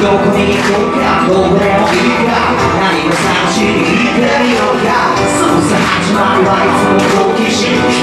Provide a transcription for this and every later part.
どこに行こうかどこでもいいか何を探しに行ってみようか。すぐさ始まるはいつも好奇心。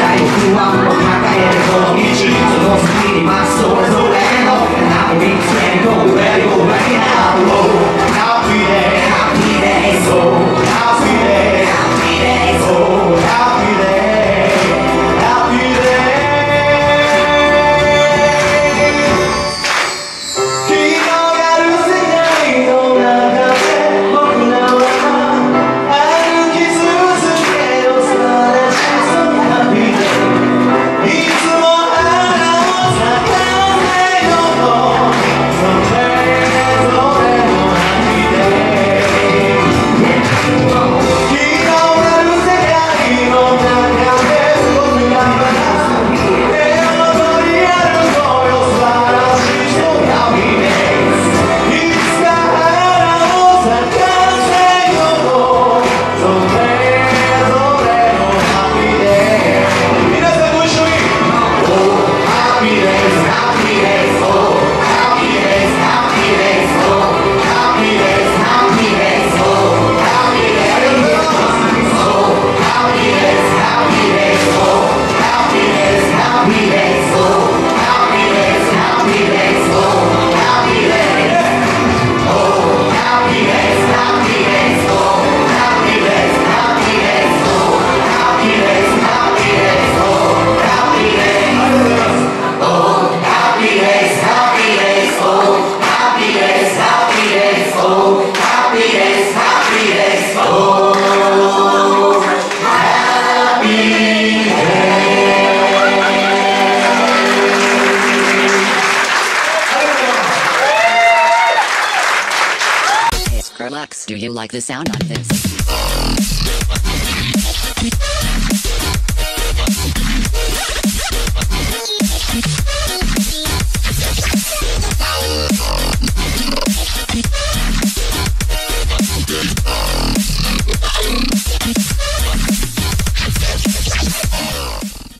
Lux, do you like the sound of this?